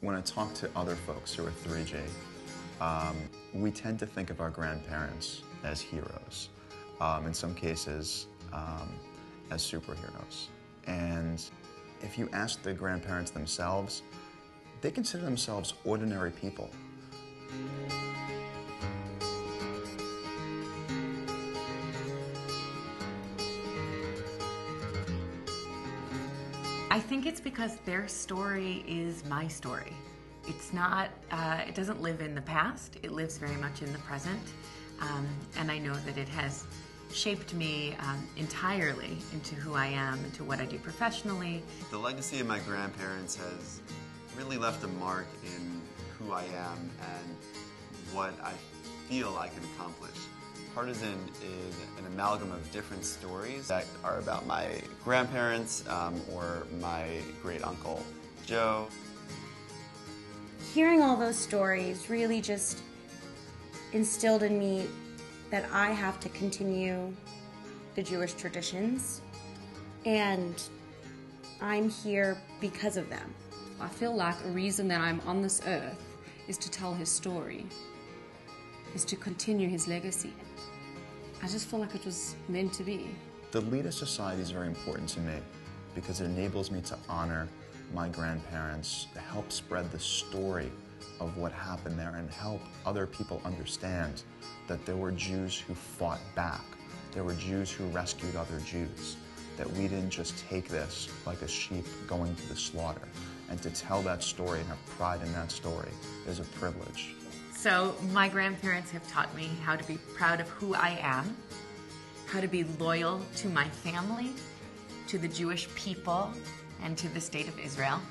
when I talk to other folks who are 3G, um, we tend to think of our grandparents as heroes. Um, in some cases, um, as superheroes. And if you ask the grandparents themselves, they consider themselves ordinary people. I think it's because their story is my story. It's not, uh, it doesn't live in the past, it lives very much in the present. Um, and I know that it has shaped me um, entirely into who I am, into what I do professionally. The legacy of my grandparents has really left a mark in who I am and what I feel I can accomplish. Partisan is an amalgam of different stories that are about my grandparents um, or my great uncle Joe. Hearing all those stories really just instilled in me that I have to continue the Jewish traditions, and I'm here because of them. I feel like a reason that I'm on this earth is to tell his story, is to continue his legacy. I just feel like it was meant to be. The Leda Society is very important to me because it enables me to honor my grandparents, to help spread the story of what happened there and help other people understand that there were Jews who fought back. There were Jews who rescued other Jews. That we didn't just take this like a sheep going to the slaughter. And to tell that story and have pride in that story is a privilege. So, my grandparents have taught me how to be proud of who I am, how to be loyal to my family, to the Jewish people, and to the state of Israel,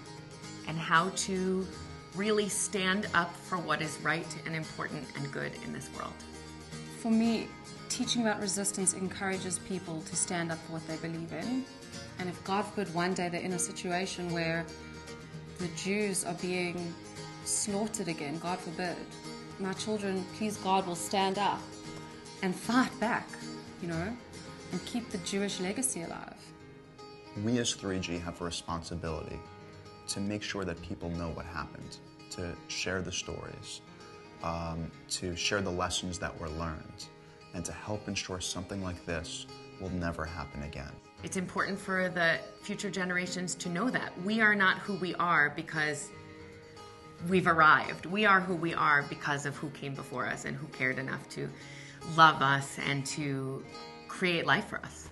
and how to really stand up for what is right and important and good in this world. For me, teaching about resistance encourages people to stand up for what they believe in. And if God forbid one day they're in a situation where the Jews are being slaughtered again, God forbid, my children, please God, will stand up and fight back, you know, and keep the Jewish legacy alive. We as 3G have a responsibility to make sure that people know what happened, to share the stories, um, to share the lessons that were learned, and to help ensure something like this will never happen again. It's important for the future generations to know that we are not who we are because we've arrived. We are who we are because of who came before us and who cared enough to love us and to create life for us.